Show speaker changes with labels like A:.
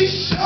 A: you!